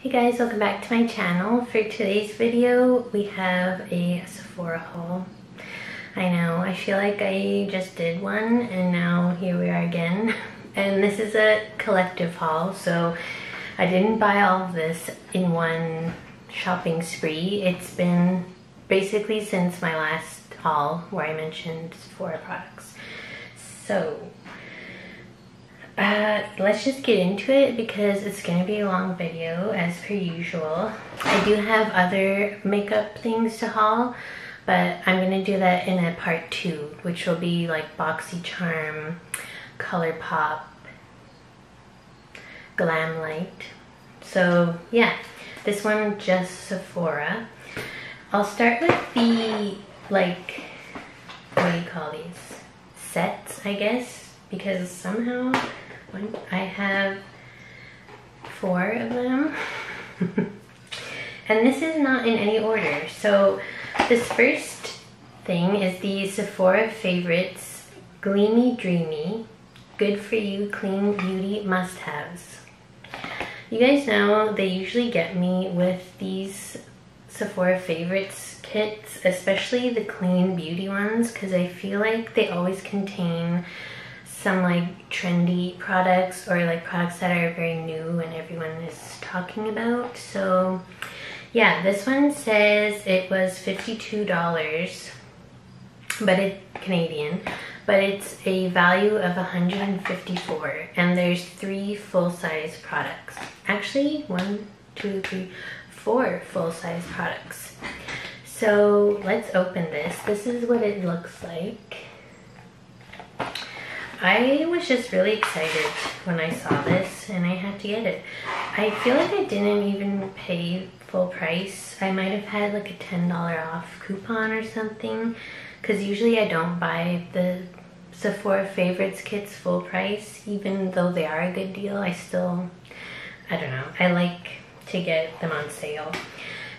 Hey guys, welcome back to my channel. For today's video, we have a Sephora haul. I know, I feel like I just did one and now here we are again. And this is a collective haul, so I didn't buy all of this in one shopping spree. It's been basically since my last haul where I mentioned Sephora products. So, uh, let's just get into it because it's to be a long video as per usual. I do have other makeup things to haul, but I'm to do that in a part two, which will be like BoxyCharm, ColourPop, GlamLite. So yeah, this one just Sephora. I'll start with the like, what do you call these? Sets, I guess, because somehow I have four of them. and this is not in any order. So this first thing is the Sephora Favorites Gleamy Dreamy Good For You Clean Beauty Must-Haves. You guys know they usually get me with these Sephora Favorites kits, especially the clean beauty ones, because I feel like they always contain some like trendy products or like products that are very new and everyone is talking about. So yeah, this one says it was $52, but it's Canadian, but it's a value of 154 and there's three full-size products. Actually, one, two, three, four full-size products. So let's open this. This is what it looks like. I was just really excited when I saw this and I had to get it. I feel like I didn't even pay full price. I might have had like a $10 off coupon or something because usually I don't buy the Sephora Favorites kits full price even though they are a good deal. I still, I don't know, I like to get them on sale.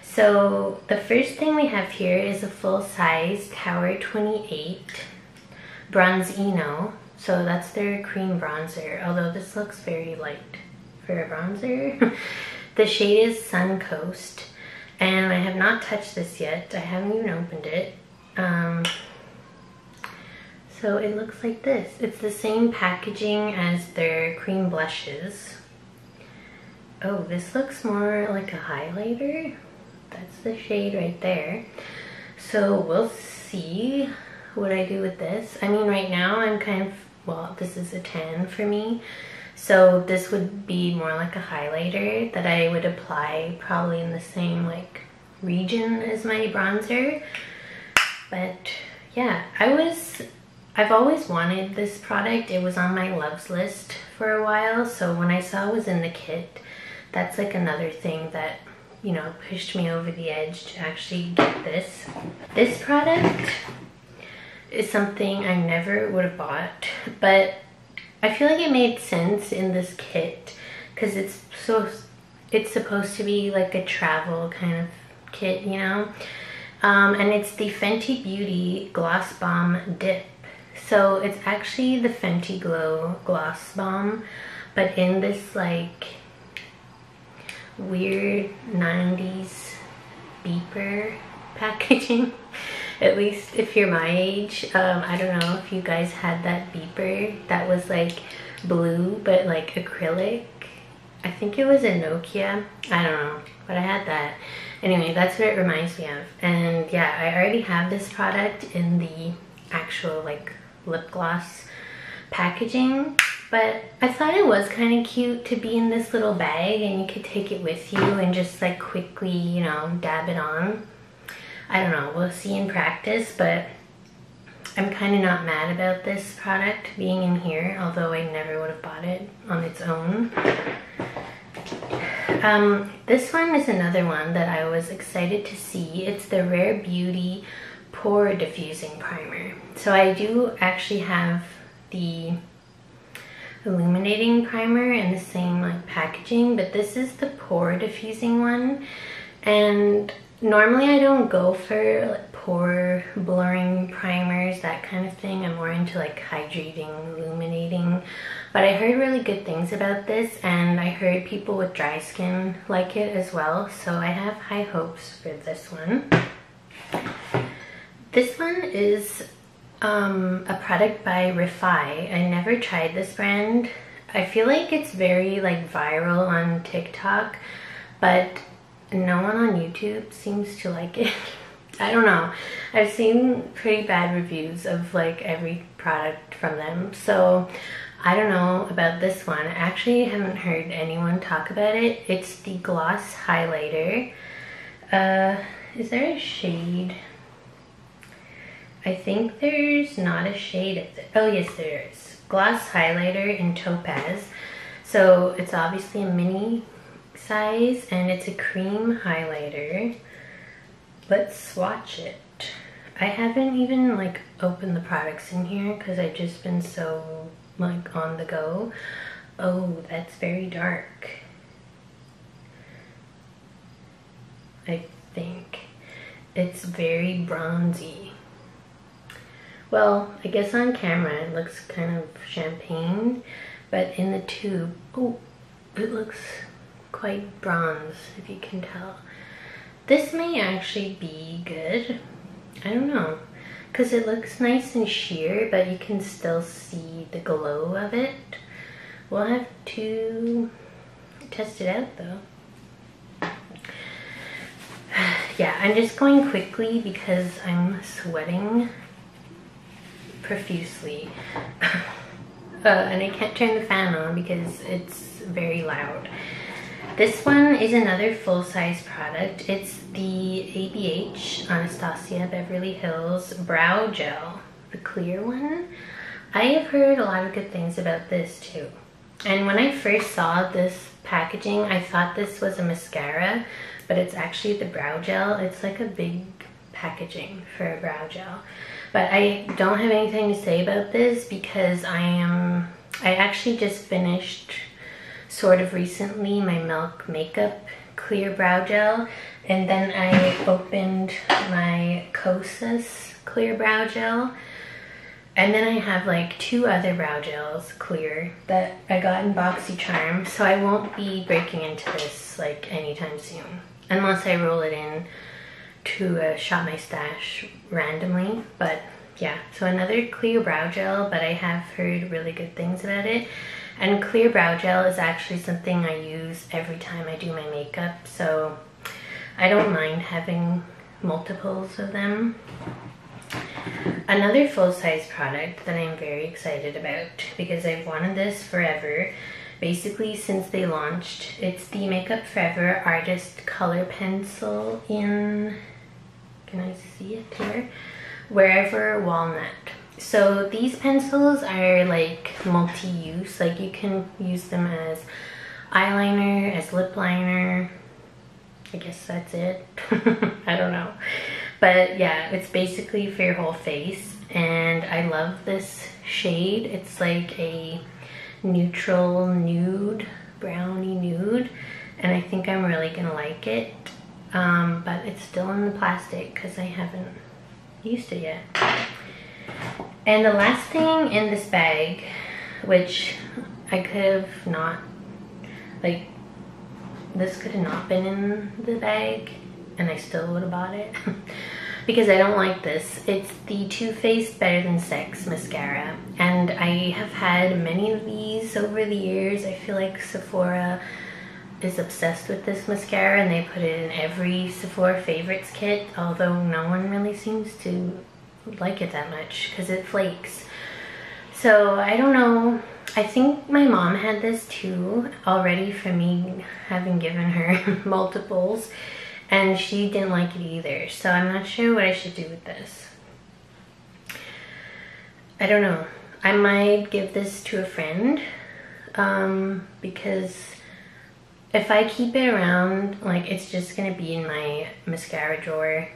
So the first thing we have here is a full size Tower 28 Bronzino so that's their cream bronzer, although this looks very light for a bronzer. the shade is Suncoast, and I have not touched this yet. I haven't even opened it. Um, so it looks like this. It's the same packaging as their cream blushes. Oh, this looks more like a highlighter. That's the shade right there. So we'll see what I do with this. I mean, right now I'm kind of well, this is a 10 for me. So this would be more like a highlighter that I would apply probably in the same like region as my bronzer. But yeah, I was, I've always wanted this product. It was on my loves list for a while. So when I saw it was in the kit, that's like another thing that, you know, pushed me over the edge to actually get this. This product is something I never would have bought, but I feel like it made sense in this kit because it's so, it's supposed to be like a travel kind of kit, you know? Um, and it's the Fenty Beauty Gloss Bomb Dip. So it's actually the Fenty Glow Gloss Bomb, but in this like weird 90s beeper packaging at least if you're my age um, i don't know if you guys had that beeper that was like blue but like acrylic. I think it was a nokia. I don't know but i had that. Anyway that's what it reminds me of. And yeah i already have this product in the actual like lip gloss packaging but I thought it was kind of cute to be in this little bag and you could take it with you and just like quickly, you know, dab it on. I don't know, we'll see in practice, but I'm kind of not mad about this product being in here, although I never would have bought it on its own. Um, this one is another one that I was excited to see. It's the Rare Beauty Pore Diffusing Primer. So I do actually have the illuminating primer in the same like packaging, but this is the pore diffusing one. And Normally I don't go for like pore blurring primers, that kind of thing. I'm more into like hydrating, illuminating. But I heard really good things about this and I heard people with dry skin like it as well. So I have high hopes for this one. This one is um, a product by Refy. I never tried this brand. I feel like it's very like viral on TikTok, but no one on YouTube seems to like it. I don't know. I've seen pretty bad reviews of like every product from them. So I don't know about this one. I actually haven't heard anyone talk about it. It's the Gloss Highlighter. Uh, is there a shade? I think there's not a shade. Oh yes, there is. Gloss Highlighter in Topaz. So it's obviously a mini size and it's a cream highlighter. Let's swatch it. I haven't even like opened the products in here because I've just been so like on the go. Oh, that's very dark. I think it's very bronzy. Well, I guess on camera it looks kind of champagne, but in the tube, oh, it looks quite bronze, if you can tell. This may actually be good. I don't know. Because it looks nice and sheer, but you can still see the glow of it. We'll have to test it out though. yeah, I'm just going quickly because I'm sweating profusely. uh, and I can't turn the fan on because it's very loud. This one is another full-size product. It's the ABH Anastasia Beverly Hills Brow Gel, the clear one. I have heard a lot of good things about this too. And when I first saw this packaging, I thought this was a mascara, but it's actually the brow gel. It's like a big packaging for a brow gel. But I don't have anything to say about this because I am, I actually just finished sort of recently my Milk Makeup Clear Brow Gel. And then I opened my Kosas Clear Brow Gel. And then I have like two other brow gels, clear, that I got in BoxyCharm. So I won't be breaking into this like anytime soon. Unless I roll it in to a Shop My Stash randomly. But yeah, so another clear brow gel, but I have heard really good things about it. And clear brow gel is actually something I use every time I do my makeup, so I don't mind having multiples of them. Another full-size product that I'm very excited about because I've wanted this forever, basically since they launched. It's the Makeup Forever Artist Color Pencil in, can I see it here? Wherever Walnut. So these pencils are like multi-use, like you can use them as eyeliner, as lip liner. I guess that's it. I don't know. But yeah, it's basically for your whole face. And I love this shade. It's like a neutral nude, brownie nude. And I think I'm really gonna like it. Um, but it's still in the plastic because I haven't used it yet. And the last thing in this bag, which I could have not, like, this could have not been in the bag and I still would have bought it because I don't like this. It's the Too Faced Better Than Sex mascara and I have had many of these over the years. I feel like Sephora is obsessed with this mascara and they put it in every Sephora favorites kit although no one really seems to like it that much because it flakes. So I don't know. I think my mom had this too already from me having given her multiples and she didn't like it either. So I'm not sure what I should do with this. I don't know. I might give this to a friend um, because if I keep it around, like it's just gonna be in my mascara drawer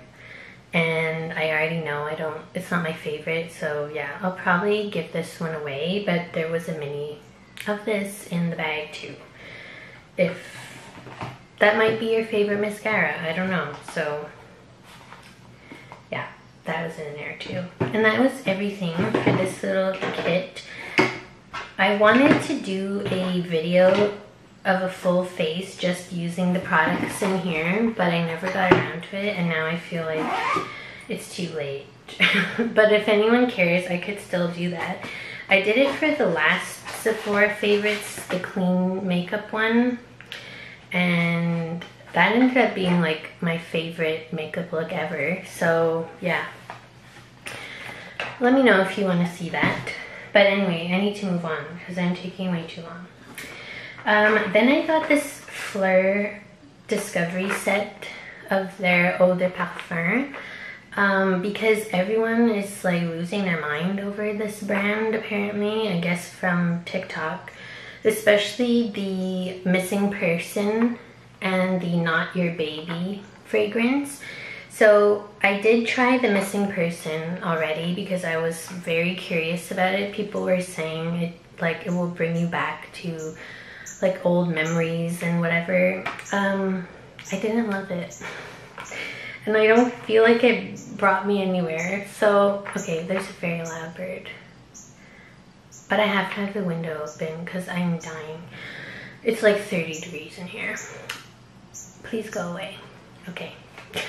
and I already know I don't, it's not my favorite, so yeah, I'll probably give this one away, but there was a mini of this in the bag too. If that might be your favorite mascara, I don't know, so yeah. that was in there too. And that was everything for this little kit. I wanted to do a video of a full face just using the products in here, but I never got around to it and now I feel like it's too late. but if anyone cares, I could still do that. I did it for the last Sephora favorites, the clean makeup one. And that ended up being like my favorite makeup look ever. So yeah. Let me know if you want to see that. But anyway, I need to move on because I'm taking way too long. Um, then I got this PHLUR Discovery set of their Eau de Parfum um, because everyone is like losing their mind over this brand apparently, I guess from TikTok, especially the Missing Person and the Not Your Baby fragrance. So I did try the Missing Person already because I was very curious about it. People were saying it like it will bring you back to like old memories and whatever. Um, I didn't love it. And I don't feel like it brought me anywhere. So, okay, there's a very loud bird. But I have to have the window open because I'm dying. It's like 30 degrees in here. Please go away. Okay.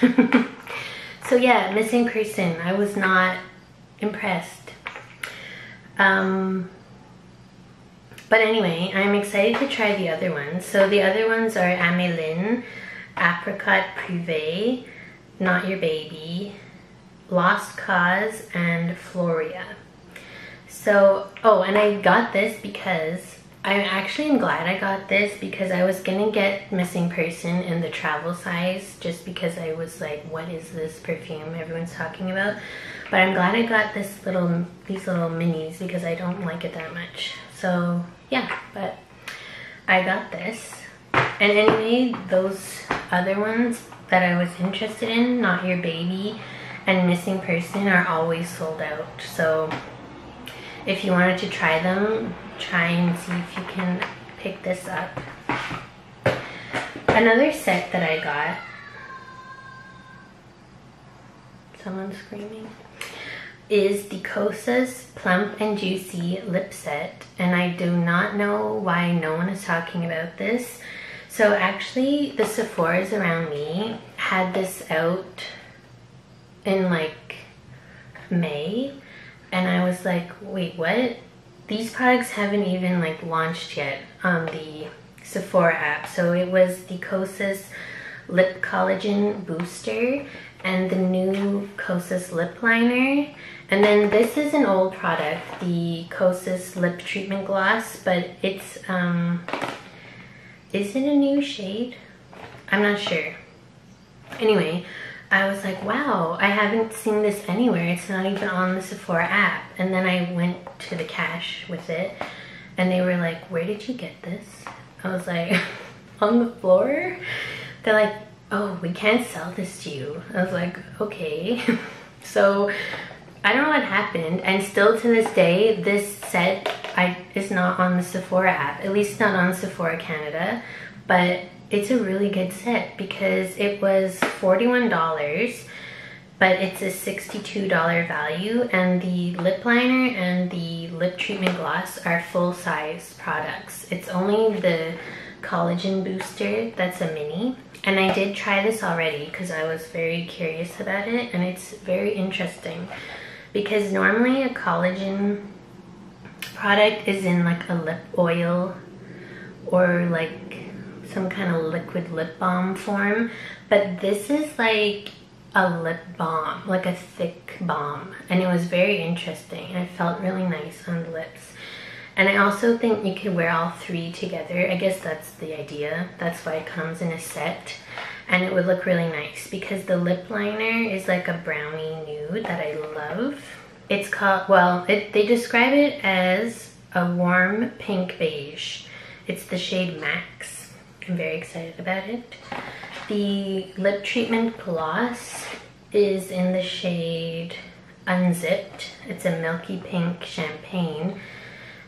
so yeah, missing person. I was not impressed. Um, but anyway, I'm excited to try the other ones. So the other ones are Amelin, Apricot Privé, Not Your Baby, Lost Cause, and Floria. So, oh, and I got this because I actually am glad I got this because I was gonna get Missing Person in the travel size just because I was like, what is this perfume everyone's talking about? But I'm glad I got this little, these little minis because I don't like it that much. So yeah, but I got this. And anyway, those other ones that I was interested in, Not Your Baby and Missing Person are always sold out. So if you wanted to try them, try and see if you can pick this up. Another set that I got, someone screaming is the Kosas Plump and Juicy Lip Set. And I do not know why no one is talking about this. So actually, the Sephora's around me had this out in like May. And I was like, wait, what? These products haven't even like launched yet on the Sephora app. So it was the Kosas Lip Collagen Booster and the new Kosas Lip Liner. And then this is an old product, the Kosas Lip Treatment Gloss, but it's, um, is it a new shade? I'm not sure. Anyway, I was like, wow, I haven't seen this anywhere. It's not even on the Sephora app. And then I went to the cash with it and they were like, where did you get this? I was like, on the floor? They're like, oh, we can't sell this to you. I was like, okay. so I don't know what happened. And still to this day, this set I, is not on the Sephora app, at least not on Sephora Canada. But it's a really good set because it was $41 but it's a $62 value and the lip liner and the lip treatment gloss are full-size products. It's only the collagen booster that's a mini and I did try this already because I was very curious about it and it's very interesting. Because normally a collagen product is in like a lip oil or like some kind of liquid lip balm form but this is like a lip balm like a thick balm and it was very interesting. It felt really nice on the lips and I also think you could wear all three together. I guess that's the idea. That's why it comes in a set. And it would look really nice because the lip liner is like a brownie nude that I love. It's called, well, it, they describe it as a warm pink beige. It's the shade Max. I'm very excited about it. The lip treatment gloss is in the shade Unzipped. It's a milky pink champagne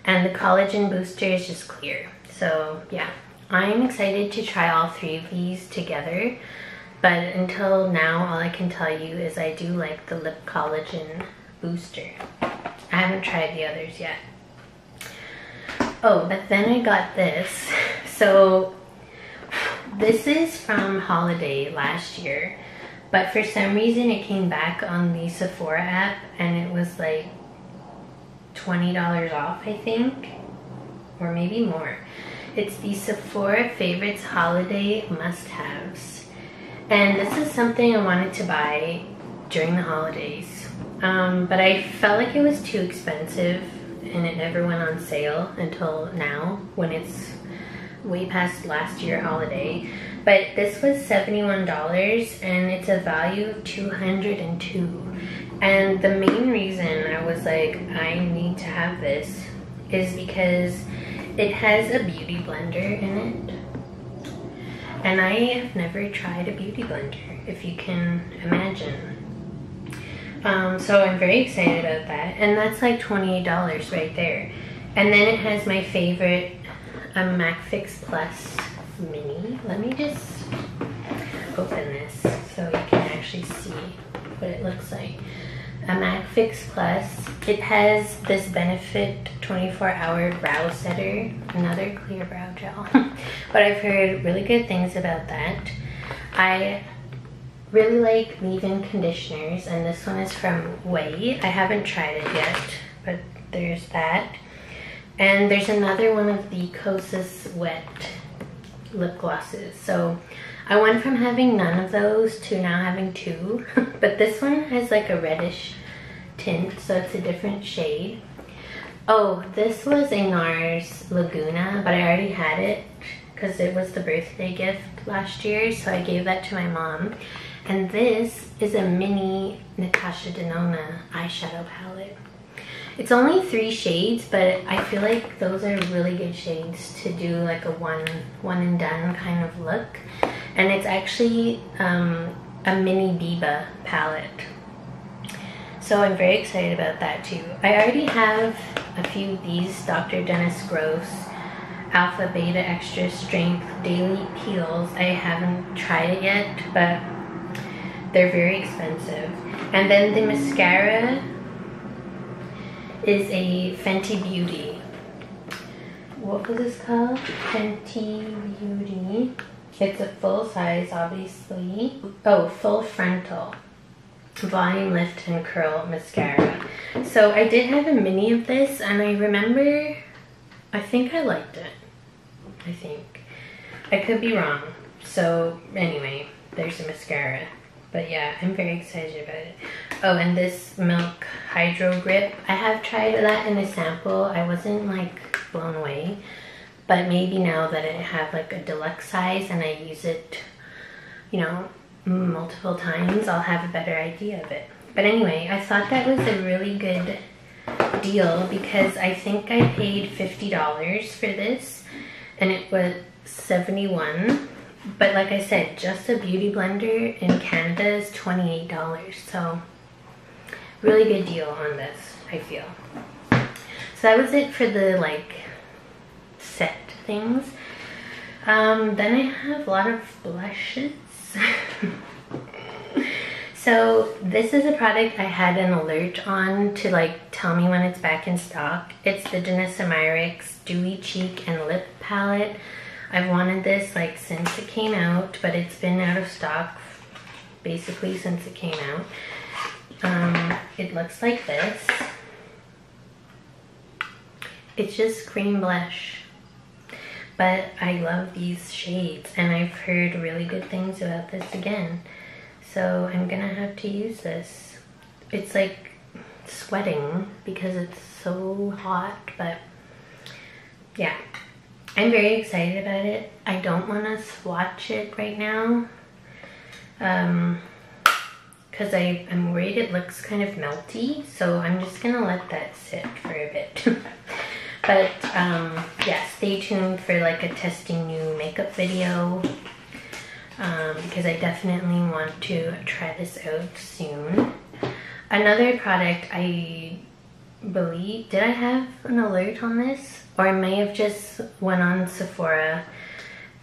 and the collagen booster is just clear. So yeah, I'm excited to try all three of these together. But until now, all I can tell you is I do like the lip collagen booster. I haven't tried the others yet. Oh, but then I got this. So this is from holiday last year, but for some reason it came back on the Sephora app and it was like $20 off, I think, or maybe more. It's the Sephora Favorites Holiday Must-Haves. And this is something I wanted to buy during the holidays. Um, but I felt like it was too expensive and it never went on sale until now when it's way past last year holiday. But this was $71 and it's a value of 202 And the main reason I was like, I need to have this is because it has a beauty blender in it. And I have never tried a beauty blender, if you can imagine. Um, so I'm very excited about that. And that's like $28 right there. And then it has my favorite a MAC Fix Plus mini. Let me just open this so you can actually see what it looks like. A MAC Fix Plus. It has this Benefit 24 hour brow setter, another clear brow gel. but I've heard really good things about that. I really like leave-in conditioners and this one is from Ouai. I haven't tried it yet, but there's that. And there's another one of the Kosas Wet lip glosses. So I went from having none of those to now having two. but this one has like a reddish tint, so it's a different shade. Oh, this was a NARS Laguna, but I already had it because it was the birthday gift last year, so I gave that to my mom. And this is a mini Natasha Denona eyeshadow palette. It's only three shades, but I feel like those are really good shades to do like a one, one and done kind of look. And it's actually um, a mini Biba palette. So I'm very excited about that too. I already have a few of these Dr. Dennis Gross Alpha Beta Extra Strength Daily Peels. I haven't tried it yet, but they're very expensive. And then the mascara is a Fenty Beauty. What was this called? Fenty Beauty. It's a full size, obviously. Oh, full frontal. Volume Lift and Curl Mascara. So I did have a mini of this and I remember, I think I liked it. I think. I could be wrong. So anyway, there's a mascara. But yeah, I'm very excited about it. Oh, and this Milk Hydro Grip. I have tried that in a sample. I wasn't like blown away. But maybe now that I have like a deluxe size and I use it, you know, multiple times, I'll have a better idea of it. But anyway, I thought that was a really good deal because I think I paid $50 for this and it was 71 but like I said, just a beauty blender in Canada is $28. So really good deal on this, I feel. So that was it for the like set things. Um, then I have a lot of blushes. so this is a product I had an alert on to like tell me when it's back in stock. It's the Danessa Myricks Dewy Cheek and Lip Palette. I've wanted this like since it came out, but it's been out of stock basically since it came out. Um, it looks like this. It's just cream blush. But I love these shades and I've heard really good things about this again. So I'm gonna have to use this. It's like sweating because it's so hot, but yeah, I'm very excited about it. I don't want to swatch it right now um, because I'm worried it looks kind of melty. So I'm just going to let that sit for a bit. but um, yeah, stay tuned for like a testing new makeup video um, because I definitely want to try this out soon. Another product I believe, did I have an alert on this? Or I may have just went on Sephora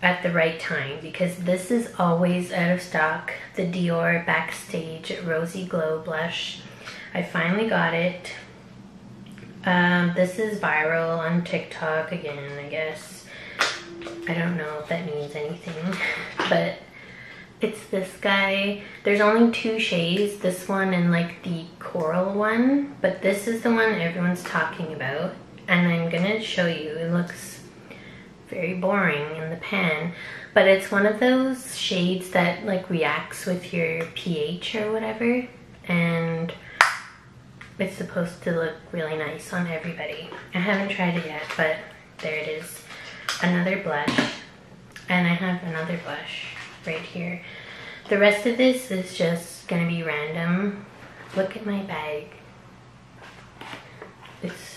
at the right time because this is always out of stock. The Dior Backstage Rosy Glow Blush. I finally got it. Um, this is viral on TikTok again, I guess. I don't know if that means anything, but it's this guy. There's only two shades, this one and like the coral one, but this is the one everyone's talking about. And I'm gonna show you, it looks very boring in the pan, but it's one of those shades that like reacts with your pH or whatever. And it's supposed to look really nice on everybody. I haven't tried it yet, but there it is. Another blush. And I have another blush right here. The rest of this is just gonna be random. Look at my bag. It's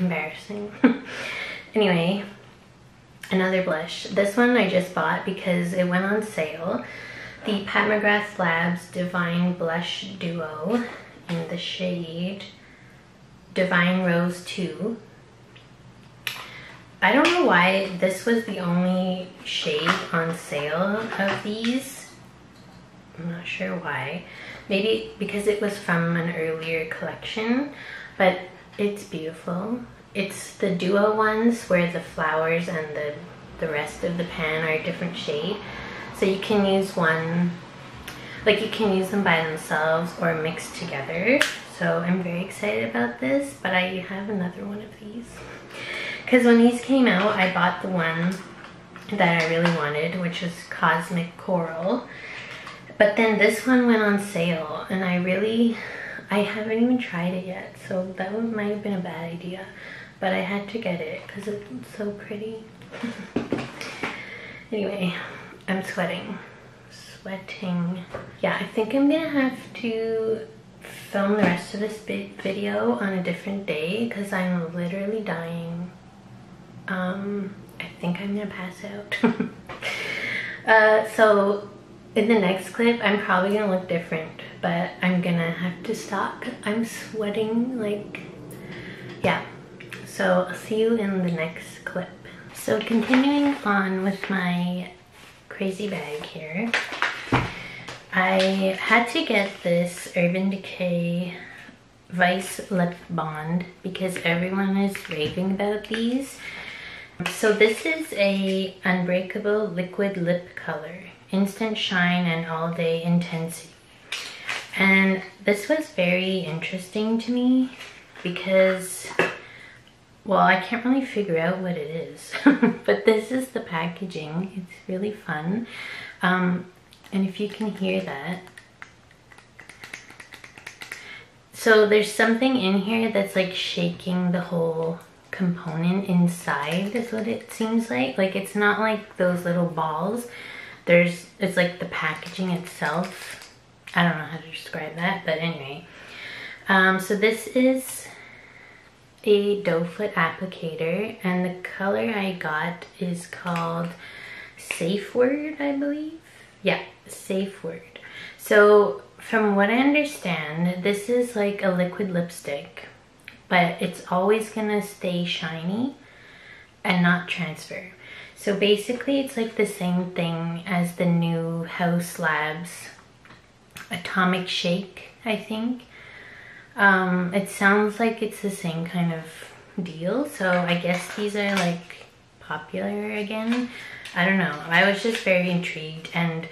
embarrassing. anyway, another blush. This one I just bought because it went on sale the Pat McGrath Labs Divine Blush Duo in the shade Divine Rose 2. I don't know why this was the only shade on sale of these. I'm not sure why. Maybe because it was from an earlier collection, but it's beautiful. It's the duo ones where the flowers and the, the rest of the pan are a different shade. So you can use one, like you can use them by themselves or mixed together. So I'm very excited about this, but I have another one of these. Because when these came out, I bought the one that I really wanted, which was Cosmic Coral. But then this one went on sale and I really, I haven't even tried it yet. So that might have been a bad idea. But I had to get it because it's so pretty. anyway, I'm sweating. Sweating. Yeah, I think I'm gonna have to film the rest of this video on a different day because I'm literally dying. Um, I think I'm gonna pass out. uh, so in the next clip, I'm probably gonna look different, but I'm gonna have to stop. I'm sweating like, yeah. So I'll see you in the next clip. So continuing on with my crazy bag here. I had to get this Urban Decay Vice Lip Bond because everyone is raving about these. So this is a unbreakable liquid lip color, instant shine and all day intensity. And this was very interesting to me because well, I can't really figure out what it is, but this is the packaging. It's really fun. Um, and if you can hear that. So there's something in here that's like shaking the whole component inside is what it seems like. Like it's not like those little balls. There's, it's like the packaging itself. I don't know how to describe that, but anyway. Um, so this is a doe foot applicator and the color I got is called Safe Word, I believe. Yeah, Safe Word. So from what I understand, this is like a liquid lipstick, but it's always gonna stay shiny and not transfer. So basically it's like the same thing as the new Haus Labs Atomic Shake, I think. Um, it sounds like it's the same kind of deal. So I guess these are like popular again. I don't know. I was just very intrigued and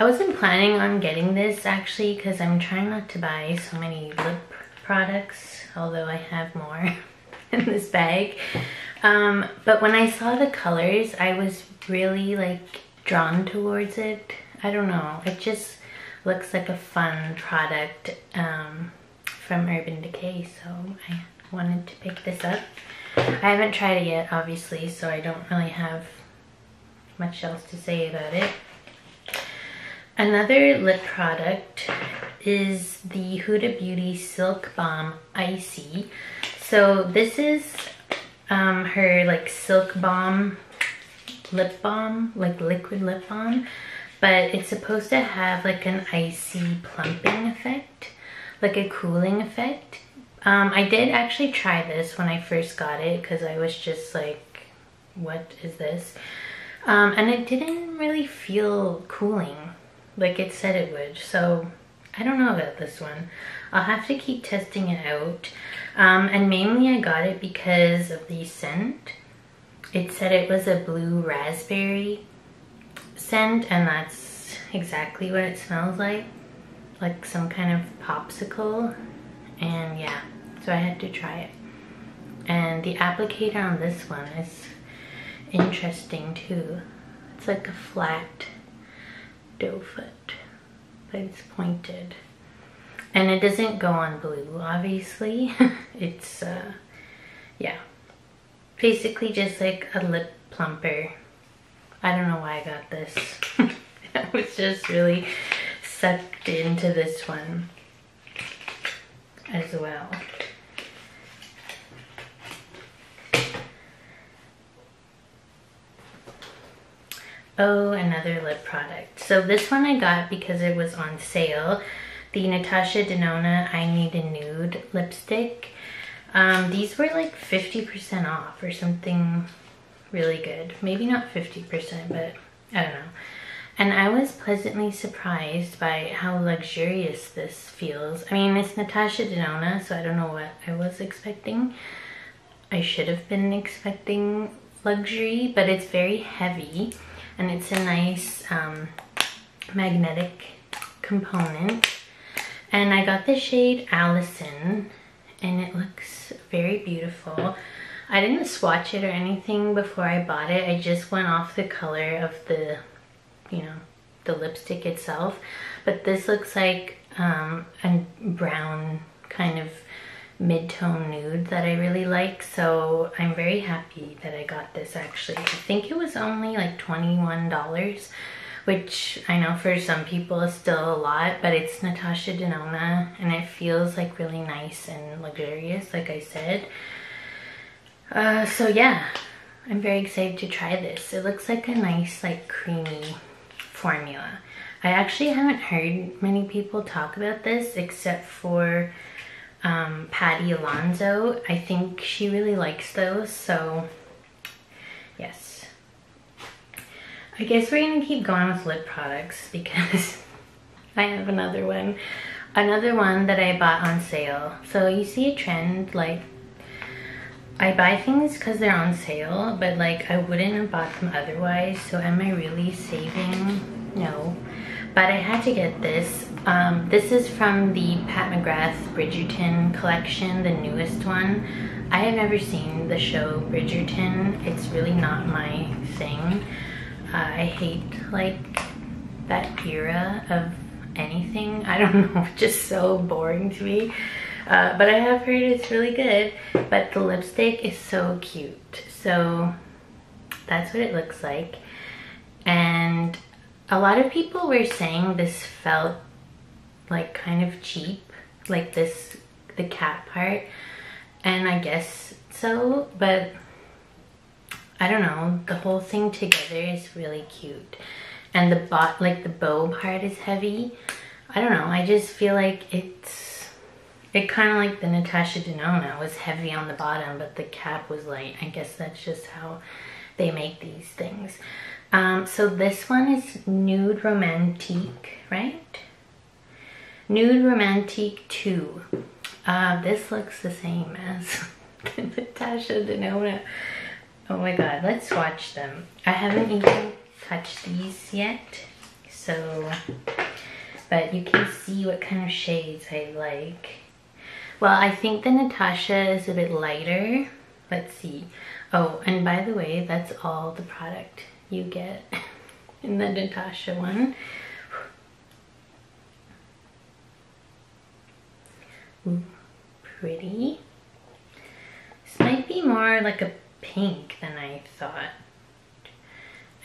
I wasn't planning on getting this actually because I'm trying not to buy so many lip products, although I have more in this bag. Um, but when I saw the colors, I was really like drawn towards it. I don't know. It just looks like a fun product. Um, from Urban Decay, so I wanted to pick this up. I haven't tried it yet, obviously, so I don't really have much else to say about it. Another lip product is the Huda Beauty Silk Balm Icy. So this is um, her like silk balm lip balm, like liquid lip balm, but it's supposed to have like an icy plumping effect like a cooling effect. Um, I did actually try this when I first got it because I was just like what is this? Um, and it didn't really feel cooling like it said it would. So I don't know about this one. I'll have to keep testing it out. Um, and mainly I got it because of the scent. It said it was a blue raspberry scent and that's exactly what it smells like. Like some kind of popsicle. And yeah, so I had to try it. And the applicator on this one is interesting too. It's like a flat doe foot, but it's pointed. And it doesn't go on blue, obviously. it's, uh, yeah. Basically just like a lip plumper. I don't know why I got this. I was just really sucked into this one as well. Oh, another lip product. So this one I got because it was on sale. The Natasha Denona I Need a Nude lipstick. Um, these were like 50% off or something really good. Maybe not 50%, but I don't know. And I was pleasantly surprised by how luxurious this feels. I mean, it's Natasha Denona, so I don't know what I was expecting. I should have been expecting luxury, but it's very heavy and it's a nice um, magnetic component. And I got the shade Alison and it looks very beautiful. I didn't swatch it or anything before I bought it. I just went off the color of the, you know, the lipstick itself. But this looks like um, a brown kind of mid-tone nude that I really like. So I'm very happy that I got this actually. I think it was only like $21, which I know for some people is still a lot, but it's Natasha Denona and it feels like really nice and luxurious, like I said. Uh, so yeah, I'm very excited to try this. It looks like a nice like creamy formula. I actually haven't heard many people talk about this except for um, Patty Alonso. I think she really likes those, so yes. I guess we're gonna keep going with lip products because I have another one. Another one that I bought on sale. So you see a trend, like, I buy things because they're on sale, but like I wouldn't have bought them otherwise. So am I really saving? No. But I had to get this um, this is from the Pat McGrath Bridgerton collection, the newest one. I have never seen the show Bridgerton. It's really not my thing. I hate like that era of anything. I don't know, just so boring to me. Uh, but I have heard it's really good. But the lipstick is so cute. So that's what it looks like. And a lot of people were saying this felt like kind of cheap like this the cat part and I guess so but I don't know the whole thing together is really cute. And the bot like the bow part is heavy. I don't know I just feel like it's it kind of like the Natasha Denona was heavy on the bottom but the cap was light. I guess that's just how they make these things. Um, so this one is Nude Romantique right? Nude Romantique 2. Uh, this looks the same as Natasha Denona. Oh my god, let's swatch them. I haven't even touched these yet, so, but you can see what kind of shades I like. Well, I think the Natasha is a bit lighter. Let's see. Oh, and by the way, that's all the product you get in the Natasha one. pretty. This might be more like a pink than I thought.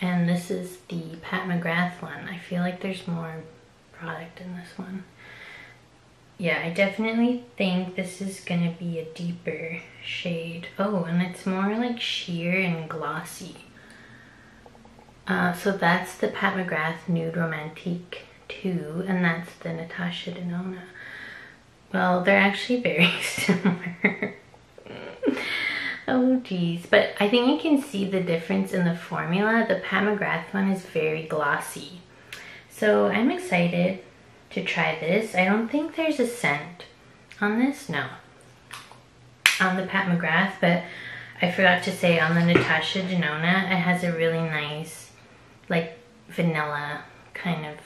And this is the Pat McGrath one. I feel like there's more product in this one. Yeah, I definitely think this is gonna be a deeper shade. Oh, and it's more like sheer and glossy. Uh, so that's the Pat McGrath Nude Romantique 2, and that's the Natasha Denona. Well, they're actually very similar. Oh geez. But I think you can see the difference in the formula. The Pat McGrath one is very glossy. So I'm excited to try this. I don't think there's a scent on this. No. On the Pat McGrath, but I forgot to say on the Natasha Denona, it has a really nice, like, vanilla kind of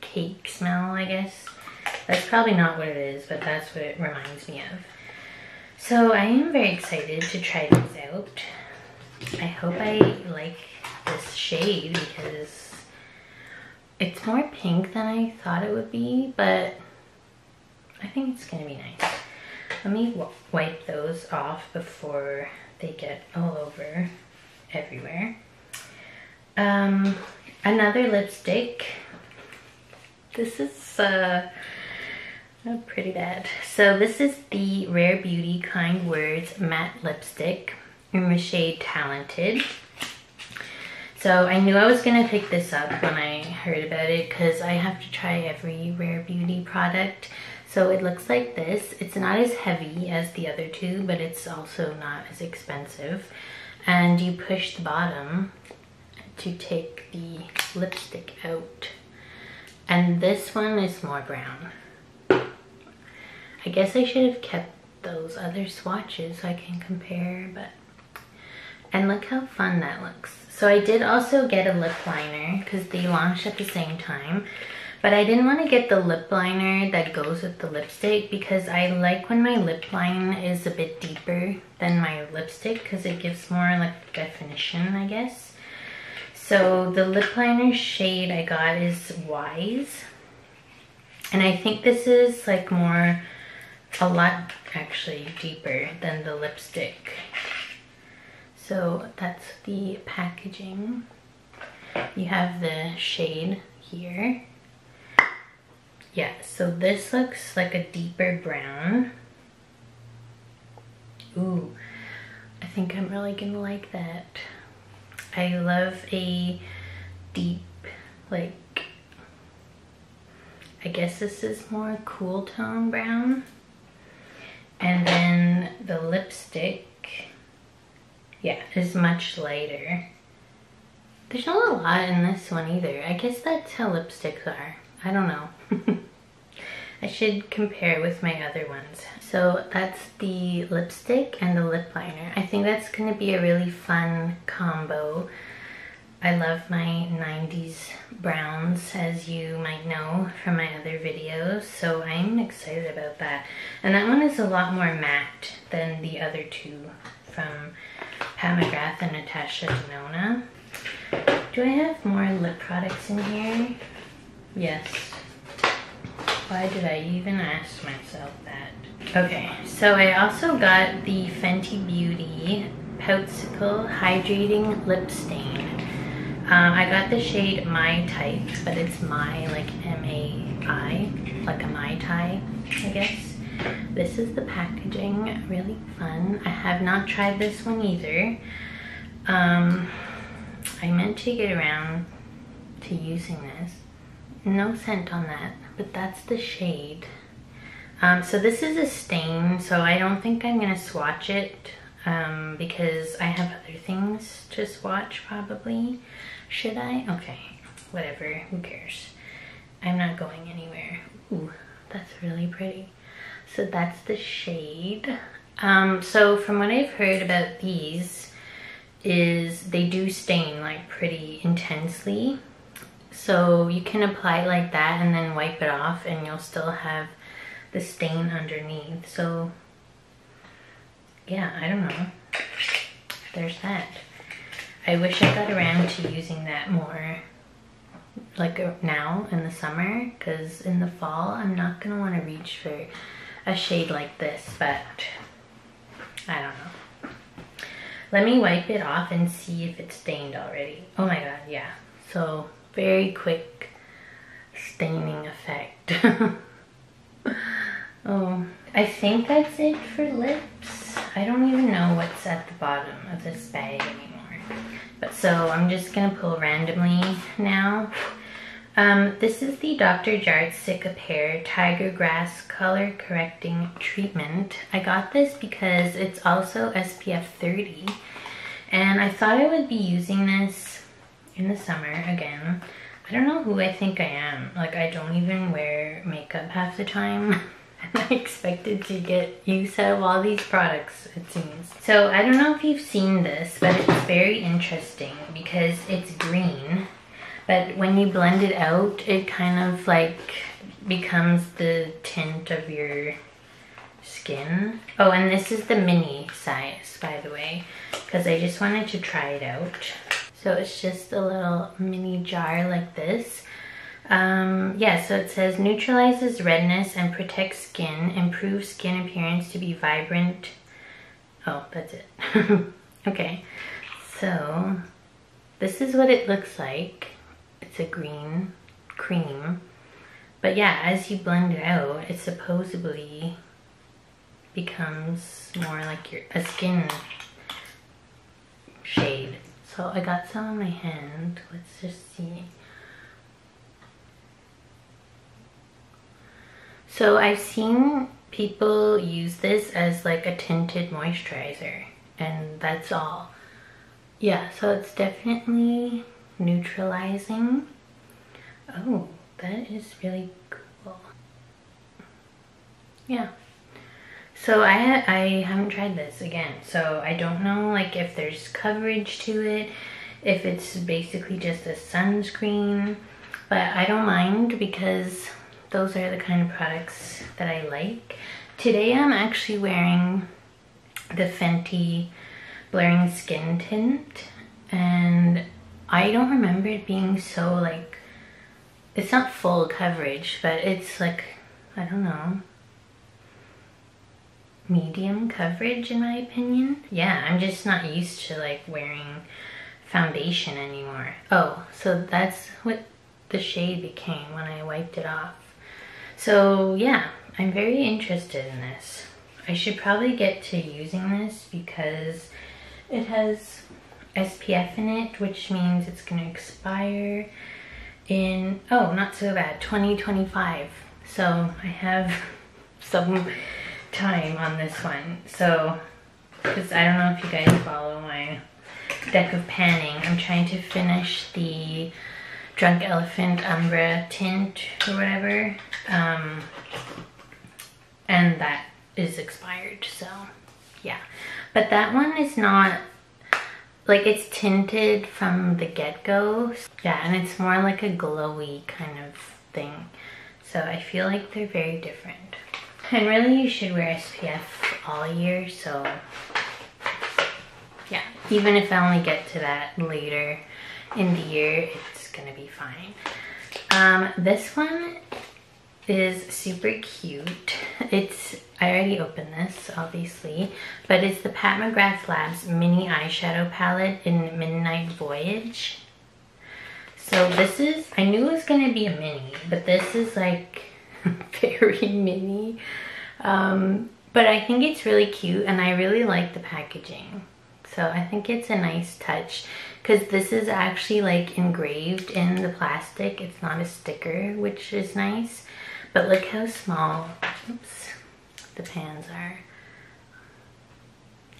cake smell, I guess. That's probably not what it is, but that's what it reminds me of. So I am very excited to try this out. I hope I like this shade because it's more pink than I thought it would be, but I think it's gonna be nice. Let me wipe those off before they get all over everywhere. Um, another lipstick. This is uh, oh, pretty bad. So this is the Rare Beauty Kind Words Matte Lipstick in the shade Talented. So I knew I was gonna pick this up when I heard about it because I have to try every Rare Beauty product. So it looks like this. It's not as heavy as the other two, but it's also not as expensive. And you push the bottom to take the lipstick out. And this one is more brown. I guess I should have kept those other swatches so I can compare, but... And look how fun that looks. So I did also get a lip liner because they launched at the same time. But I didn't want to get the lip liner that goes with the lipstick because I like when my lip line is a bit deeper than my lipstick because it gives more like definition, I guess. So the lip liner shade I got is Wise. And I think this is like more, a lot actually deeper than the lipstick. So that's the packaging. You have the shade here. Yeah, so this looks like a deeper brown. Ooh, I think I'm really gonna like that. I love a deep, like, I guess this is more cool tone brown. And then the lipstick, yeah, is much lighter. There's not a lot in this one either. I guess that's how lipsticks are. I don't know. I should compare with my other ones. So that's the lipstick and the lip liner. I think that's gonna be a really fun combo. I love my 90s browns, as you might know from my other videos, so I'm excited about that. And that one is a lot more matte than the other two from Pat McGrath and Natasha Denona. Do I have more lip products in here? Yes. Why did I even ask myself that? Okay, so I also got the Fenty Beauty Poutsicle Hydrating Lip Stain. Um, I got the shade Mai Type, but it's My, like M-A-I, like a Mai Tai, I guess. This is the packaging, really fun. I have not tried this one either. Um, I meant to get around to using this. No scent on that but that's the shade. Um, so this is a stain, so I don't think I'm gonna swatch it um, because I have other things to swatch probably. Should I? Okay, whatever, who cares? I'm not going anywhere. Ooh, that's really pretty. So that's the shade. Um, so from what I've heard about these is they do stain like pretty intensely. So you can apply it like that and then wipe it off and you'll still have the stain underneath. So yeah, I don't know. There's that. I wish I got around to using that more like uh, now in the summer because in the fall I'm not gonna want to reach for a shade like this but I don't know let me wipe it off and see if it's stained already oh my god yeah so very quick staining effect. oh, I think that's it for lips. I don't even know what's at the bottom of this bag anymore. But so I'm just gonna pull randomly now. Um, this is the Dr. Jart Cicapair Tiger Grass Color Correcting Treatment. I got this because it's also SPF 30. And I thought I would be using this in the summer again. I don't know who I think I am. Like, I don't even wear makeup half the time. and I expected to get use out of all these products, it seems. So, I don't know if you've seen this, but it's very interesting because it's green. But when you blend it out, it kind of like becomes the tint of your skin. Oh, and this is the mini size, by the way, because I just wanted to try it out. So it's just a little mini jar like this. Um, yeah, so it says neutralizes redness and protects skin, improves skin appearance to be vibrant. Oh, that's it. okay, so this is what it looks like. It's a green cream. But yeah, as you blend it out, it supposedly becomes more like your a skin shade. So I got some on my hand. Let's just see. So I've seen people use this as like a tinted moisturizer and that's all. Yeah, so it's definitely neutralizing. Oh, that is really cool. Yeah. So I I haven't tried this again, so I don't know like if there's coverage to it, if it's basically just a sunscreen, but I don't mind because those are the kind of products that I like. Today I'm actually wearing the Fenty Blurring Skin Tint and I don't remember it being so like, it's not full coverage, but it's like, I don't know, medium coverage in my opinion. Yeah, I'm just not used to like wearing foundation anymore. Oh, so that's what the shade became when I wiped it off. So yeah, I'm very interested in this. I should probably get to using this because it has SPF in it, which means it's gonna expire in, oh, not so bad, 2025. So I have some time on this one. So, because I don't know if you guys follow my deck of panning, I'm trying to finish the Drunk Elephant Umbra tint or whatever. Um, and that is expired, so yeah. But that one is not, like it's tinted from the get-go. Yeah, and it's more like a glowy kind of thing. So I feel like they're very different. And really you should wear SPF all year, so yeah. Even if I only get to that later in the year, it's gonna be fine. Um, this one is super cute. It's, I already opened this, obviously, but it's the Pat McGrath Labs Mini Eyeshadow Palette in Midnight Voyage. So this is, I knew it was gonna be a mini, but this is like very mini. Um, but I think it's really cute and I really like the packaging. So I think it's a nice touch because this is actually like engraved in the plastic. It's not a sticker, which is nice. But look how small, oops, the pans are.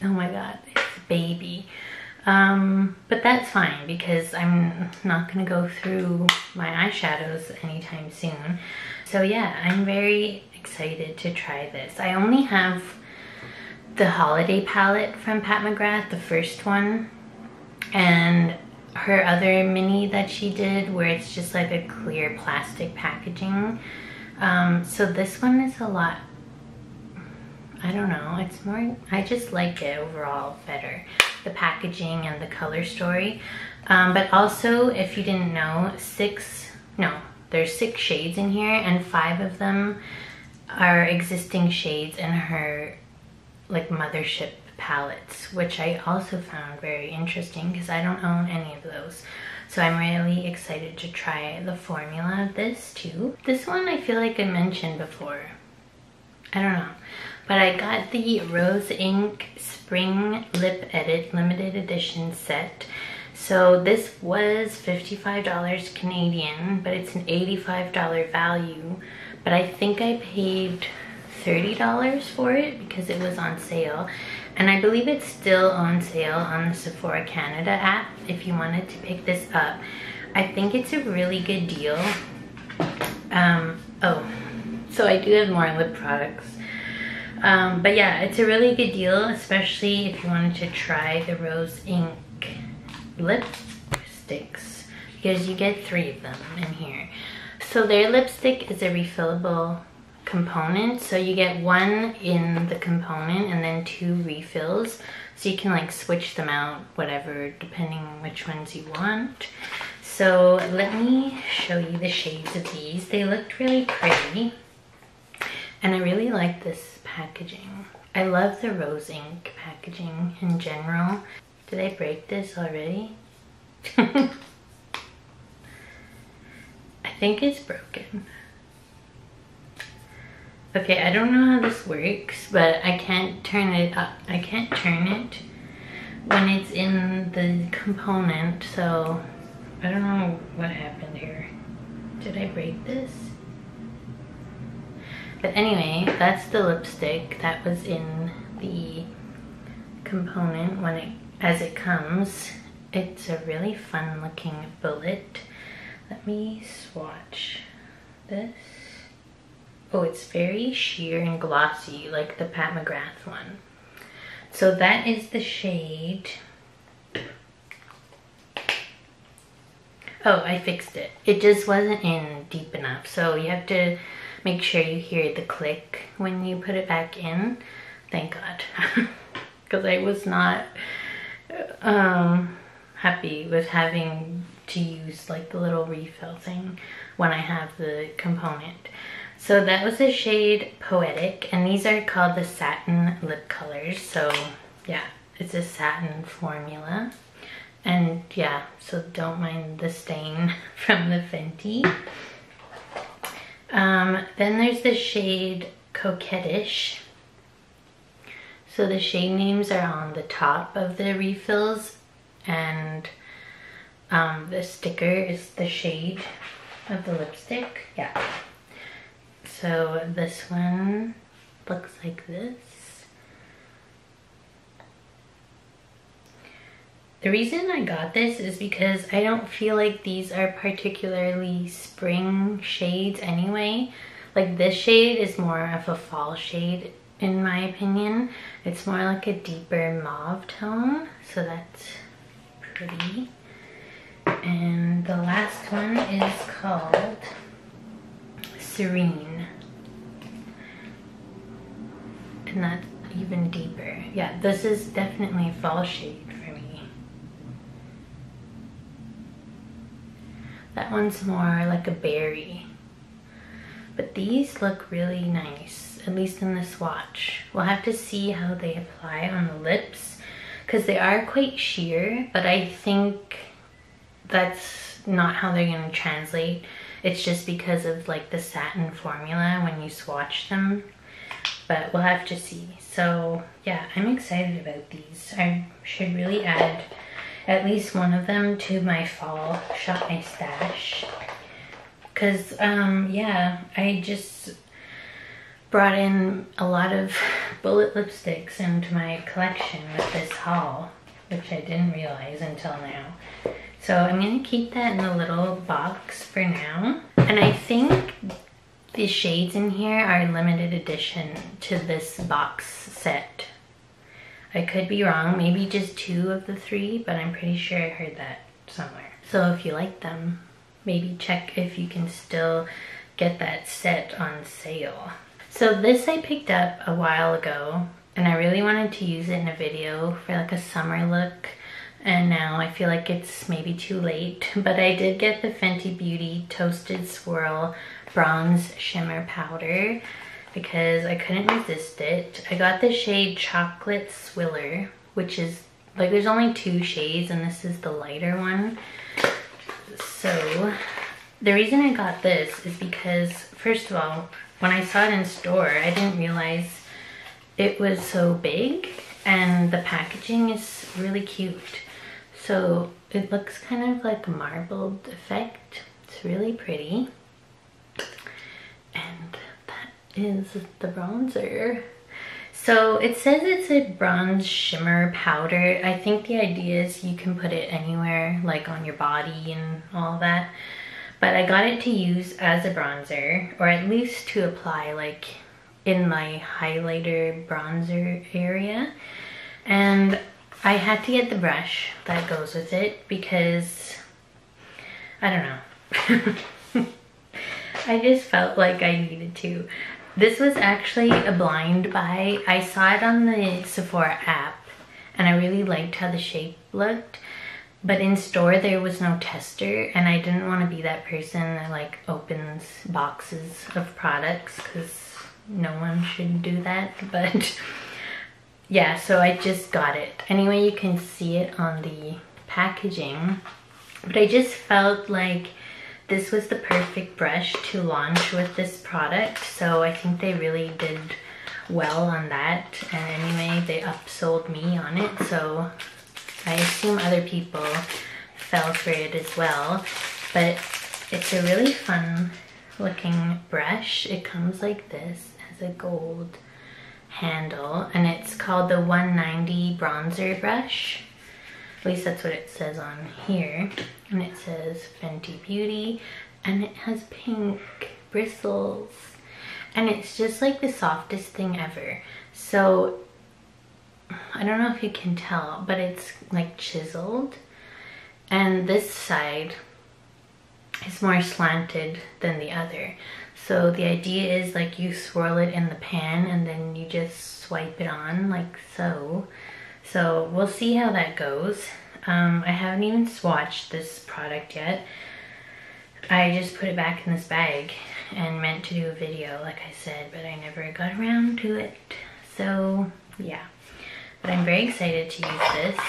Oh my God, it's baby. Um, but that's fine because I'm not gonna go through my eyeshadows anytime soon. So yeah, I'm very excited to try this. I only have the holiday palette from Pat McGrath, the first one, and her other mini that she did where it's just like a clear plastic packaging. Um, so this one is a lot, I don't know, it's more, I just like it overall better. The packaging and the color story. Um, but also, if you didn't know, six, no, there's six shades in here and five of them are existing shades in her like mothership palettes, which I also found very interesting because I don't own any of those. So I'm really excited to try the formula of this too. This one I feel like I mentioned before. I don't know. But I got the Rose Inc Spring Lip Edit Limited Edition set. So this was $55 Canadian, but it's an $85 value. But I think I paid $30 for it because it was on sale. And I believe it's still on sale on the Sephora Canada app if you wanted to pick this up. I think it's a really good deal. Um, oh, so I do have more lip products. Um, but yeah, it's a really good deal, especially if you wanted to try the Rose Inc lipsticks because you get three of them in here. So their lipstick is a refillable component. So you get one in the component and then two refills. So you can like switch them out, whatever, depending on which ones you want. So let me show you the shades of these. They looked really pretty. And I really like this packaging. I love the Rose Inc packaging in general. Did I break this already? I think it's broken. Okay, I don't know how this works, but I can't turn it up. I can't turn it when it's in the component, so I don't know what happened here. Did I break this? But anyway, that's the lipstick that was in the component when it as it comes. It's a really fun looking bullet. Let me swatch this. Oh, it's very sheer and glossy like the Pat McGrath one. So that is the shade. Oh, I fixed it. It just wasn't in deep enough. So you have to make sure you hear the click when you put it back in. Thank God. Because I was not um, happy with having to use like the little refill thing when I have the component. So that was the shade Poetic and these are called the Satin Lip Colors. So yeah, it's a satin formula. And yeah, so don't mind the stain from the Fenty. Um, then there's the shade Coquettish. So the shade names are on the top of the refills and um, the sticker is the shade of the lipstick. Yeah. So this one looks like this. The reason I got this is because I don't feel like these are particularly spring shades anyway. Like this shade is more of a fall shade in my opinion. It's more like a deeper mauve tone, so that's pretty. And the last one is called Serene. And that's even deeper. Yeah, this is definitely a fall shade for me. That one's more like a berry. But these look really nice at least in the swatch. We'll have to see how they apply on the lips because they are quite sheer, but I think that's not how they're going to translate. It's just because of like the satin formula when you swatch them, but we'll have to see. So yeah, I'm excited about these. I should really add at least one of them to my fall shop my stash. Cause um, yeah, I just brought in a lot of bullet lipsticks into my collection with this haul, which I didn't realize until now. So I'm gonna keep that in a little box for now. And I think the shades in here are limited edition to this box set. I could be wrong, maybe just two of the three, but I'm pretty sure I heard that somewhere. So if you like them, maybe check if you can still get that set on sale. So this I picked up a while ago and I really wanted to use it in a video for like a summer look and now I feel like it's maybe too late but I did get the Fenty Beauty Toasted Swirl Bronze Shimmer Powder because I couldn't resist it. I got the shade Chocolate Swiller which is like there's only two shades and this is the lighter one. So the reason I got this is because first of all when I saw it in store, I didn't realize it was so big and the packaging is really cute. So it looks kind of like a marbled effect. It's really pretty. And that is the bronzer. So it says it's a bronze shimmer powder. I think the idea is you can put it anywhere, like on your body and all that. But I got it to use as a bronzer, or at least to apply like in my highlighter bronzer area. And I had to get the brush that goes with it because, I don't know. I just felt like I needed to. This was actually a blind buy. I saw it on the Sephora app and I really liked how the shape looked. But in store there was no tester and I didn't want to be that person that like opens boxes of products because no one should do that. But yeah, so I just got it. Anyway, you can see it on the packaging. But I just felt like this was the perfect brush to launch with this product. So I think they really did well on that. And anyway, they upsold me on it. So I assume other people fell for it as well. But it's a really fun looking brush. It comes like this as a gold handle and it's called the 190 bronzer brush. At least that's what it says on here. And it says Fenty Beauty and it has pink bristles. And it's just like the softest thing ever. So I don't know if you can tell, but it's like chiseled. And this side is more slanted than the other. So the idea is like you swirl it in the pan and then you just swipe it on like so. So we'll see how that goes. Um, I haven't even swatched this product yet. I just put it back in this bag and meant to do a video like I said, but I never got around to it. So yeah, but I'm very excited to use this.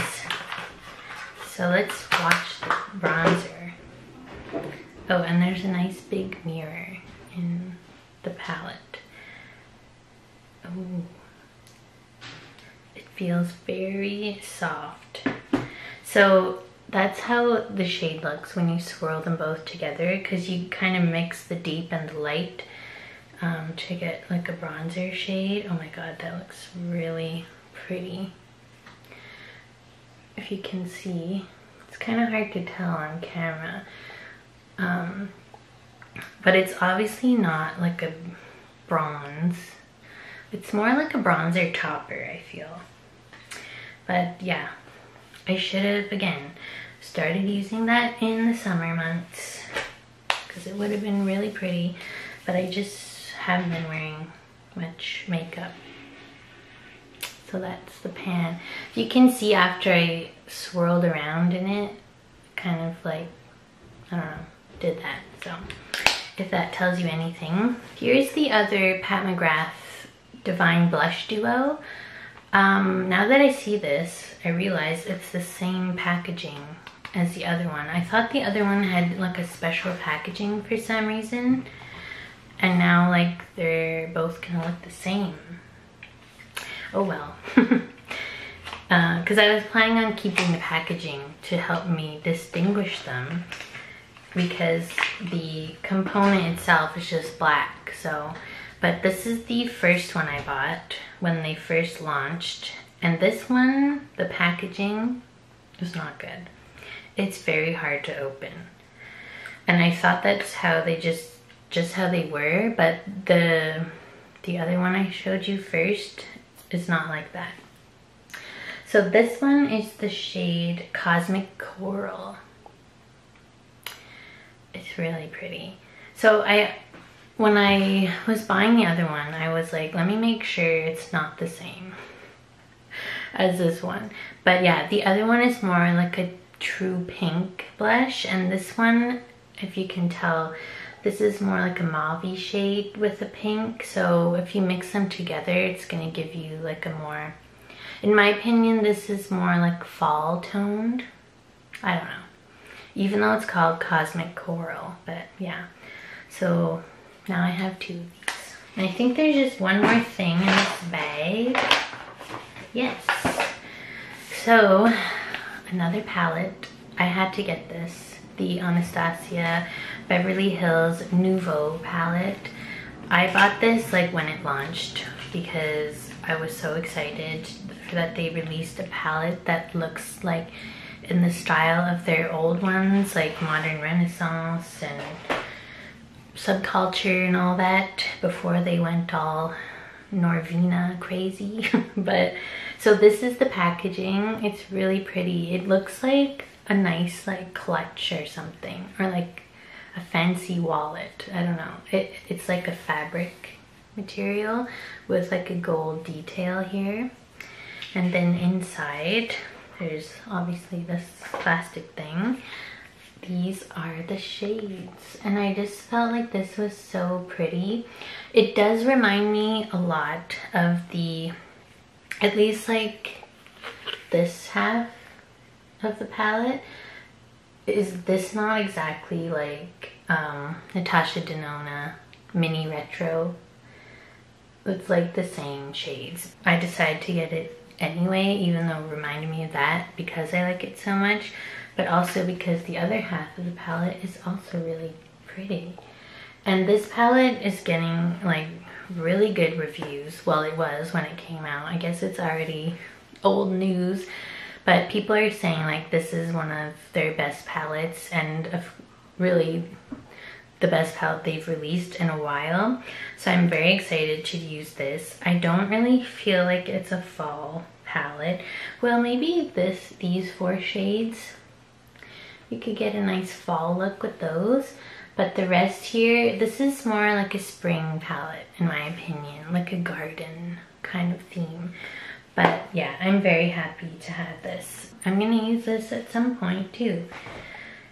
So let's watch the bronzer. Oh, and there's a nice big mirror in the palette. Oh, it feels very soft. So that's how the shade looks when you swirl them both together because you kind of mix the deep and the light um, to get like a bronzer shade. Oh my god, that looks really pretty. If you can see, it's kind of hard to tell on camera. Um, but it's obviously not like a bronze. It's more like a bronzer topper, I feel. But yeah, I should have, again, started using that in the summer months because it would have been really pretty, but I just haven't been wearing much makeup. So that's the pan. You can see after I swirled around in it, kind of like, I don't know, did that. So if that tells you anything. Here's the other Pat McGrath Divine Blush Duo. Um, now that I see this, I realize it's the same packaging as the other one. I thought the other one had like a special packaging for some reason. And now like they're both gonna look the same. Oh well. Because uh, I was planning on keeping the packaging to help me distinguish them because the component itself is just black so but this is the first one I bought when they first launched. And this one the packaging is not good. It's very hard to open. And I thought that's how they just just how they were but the the other one I showed you first is not like that. So this one is the shade Cosmic Coral. It's really pretty. So I, when I was buying the other one, I was like, let me make sure it's not the same as this one. But yeah, the other one is more like a true pink blush. And this one, if you can tell, this is more like a mauve shade with a pink. So if you mix them together, it's gonna give you like a more, in my opinion, this is more like fall toned. I don't know even though it's called Cosmic Coral, but yeah. So now I have two of these. And I think there's just one more thing in this bag. Yes. So another palette. I had to get this, the Anastasia Beverly Hills Nouveau palette. I bought this like when it launched because I was so excited that they released a palette that looks like in the style of their old ones like modern renaissance and subculture and all that before they went all Norvina crazy. But so this is the packaging. It's really pretty. It looks like a nice like clutch or something or like a fancy wallet. I don't know. It, it's like a fabric material with like a gold detail here. And then inside there's obviously this plastic thing these are the shades. And I just felt like this was so pretty. It does remind me a lot of the at least like this half of the palette. Is this not exactly like um, Natasha Denona mini retro? It's like the same shades. I decided to get it anyway even though it reminded me of that because I like it so much but also because the other half of the palette is also really pretty. And this palette is getting like really good reviews. Well, it was when it came out. I guess it's already old news, but people are saying like this is one of their best palettes and really the best palette they've released in a while. So I'm very excited to use this. I don't really feel like it's a fall palette. Well, maybe this, these four shades you could get a nice fall look with those. But the rest here, this is more like a spring palette in my opinion, like a garden kind of theme. But yeah, I'm very happy to have this. I'm gonna use this at some point too.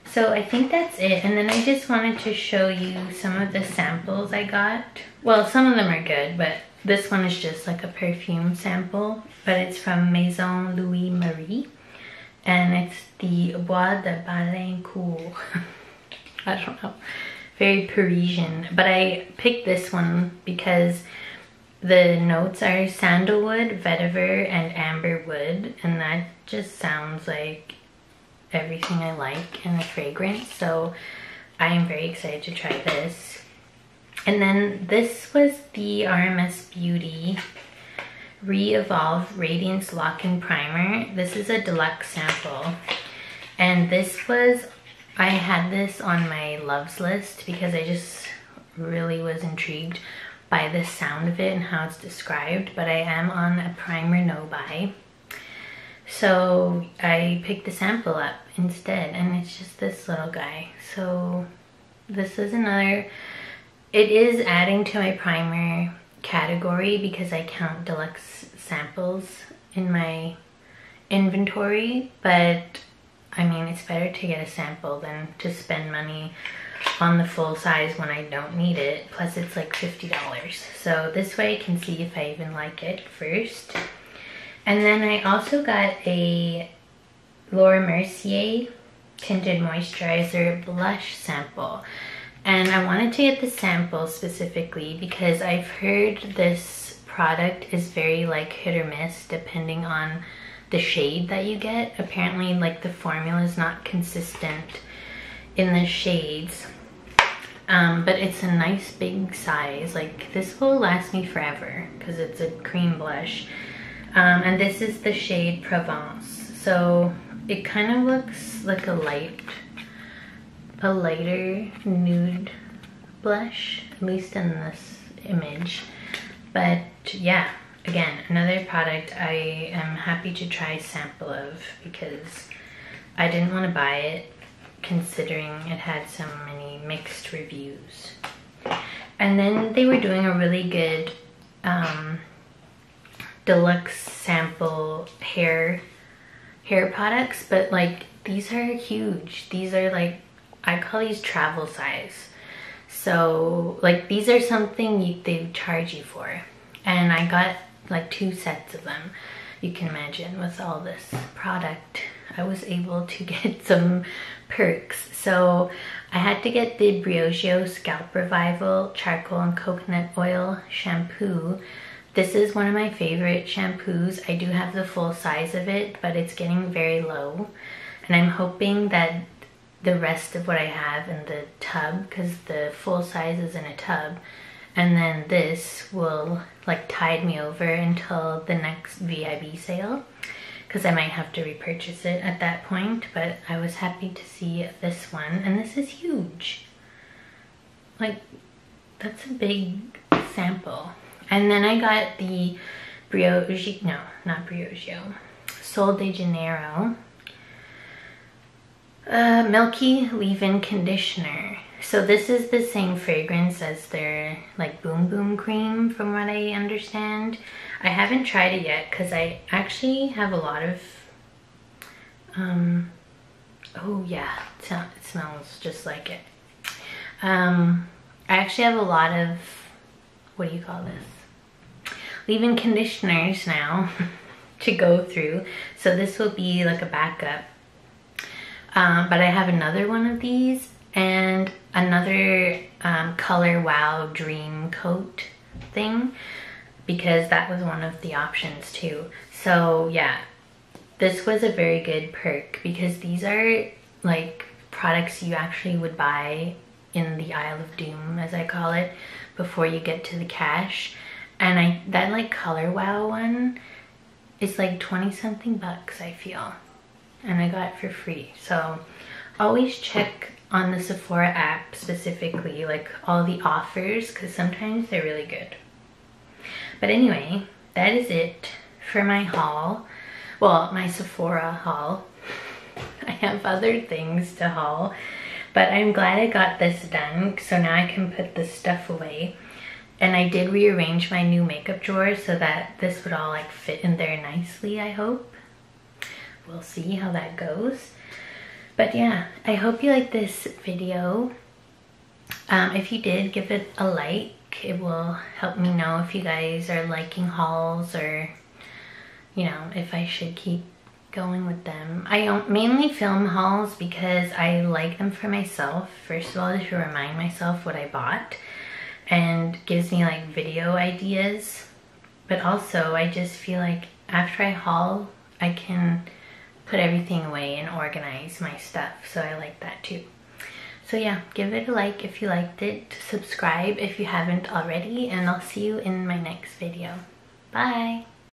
So I think that's it. And then I just wanted to show you some of the samples I got. Well, some of them are good, but this one is just like a perfume sample, but it's from Maison Louis Marie and it's the Bois de Balincourt. I don't know, very Parisian. But I picked this one because the notes are sandalwood, vetiver, and amber wood, and that just sounds like everything I like in a fragrance. So I am very excited to try this. And then this was the RMS Beauty Re-Evolve Radiance Lock-In Primer. This is a deluxe sample. And this was, I had this on my loves list because I just really was intrigued by the sound of it and how it's described. But I am on a primer no buy. So I picked the sample up instead and it's just this little guy. So this is another, it is adding to my primer category because I count deluxe samples in my inventory, but I mean, it's better to get a sample than to spend money on the full size when I don't need it. Plus it's like $50. So this way I can see if I even like it first. And then I also got a Laura Mercier Tinted Moisturizer Blush Sample. And I wanted to get the sample specifically because I've heard this product is very like hit or miss depending on the shade that you get. Apparently like the formula is not consistent in the shades. Um, but it's a nice big size. Like this will last me forever because it's a cream blush. Um, and this is the shade Provence. So it kind of looks like a light a lighter nude blush, at least in this image. But yeah, again, another product I am happy to try a sample of because I didn't want to buy it considering it had so many mixed reviews. And then they were doing a really good um, deluxe sample hair hair products, but like these are huge. These are like I call these travel size. So like these are something you, they charge you for. And I got like two sets of them. You can imagine with all this product, I was able to get some perks. So I had to get the Briogeo Scalp Revival Charcoal and Coconut Oil Shampoo. This is one of my favorite shampoos. I do have the full size of it, but it's getting very low. And I'm hoping that the rest of what I have in the tub, because the full size is in a tub, and then this will like tide me over until the next VIB sale because I might have to repurchase it at that point, but I was happy to see this one, and this is huge. Like, that's a big sample. And then I got the Briogeo, no, not Briogeo, Sol de Janeiro uh, Milky Leave-In Conditioner. So this is the same fragrance as their like Boom Boom Cream from what I understand. I haven't tried it yet because I actually have a lot of, um, oh yeah, it, smells just like it. Um, I actually have a lot of, what do you call this? Leave-in conditioners now to go through. So this will be like a backup. Um, but I have another one of these and another um, Color Wow Dream Coat thing because that was one of the options too. So yeah, this was a very good perk because these are like products you actually would buy in the Isle of Doom, as I call it, before you get to the cash. And I that like Color Wow one is like 20 something bucks, I feel. And I got it for free. So always check on the Sephora app specifically, like all the offers, because sometimes they're really good. But anyway, that is it for my haul. Well, my Sephora haul. I have other things to haul, but I'm glad I got this done, so now I can put this stuff away. And I did rearrange my new makeup drawer so that this would all like fit in there nicely, I hope. We'll see how that goes. But yeah, I hope you like this video. Um, if you did, give it a like. It will help me know if you guys are liking hauls or, you know, if I should keep going with them. I mainly film hauls because I like them for myself. First of all, to remind myself what I bought and gives me like video ideas. But also, I just feel like after I haul, I can put everything away and organize my stuff. So I like that too. So yeah, give it a like if you liked it. Subscribe if you haven't already. And I'll see you in my next video. Bye!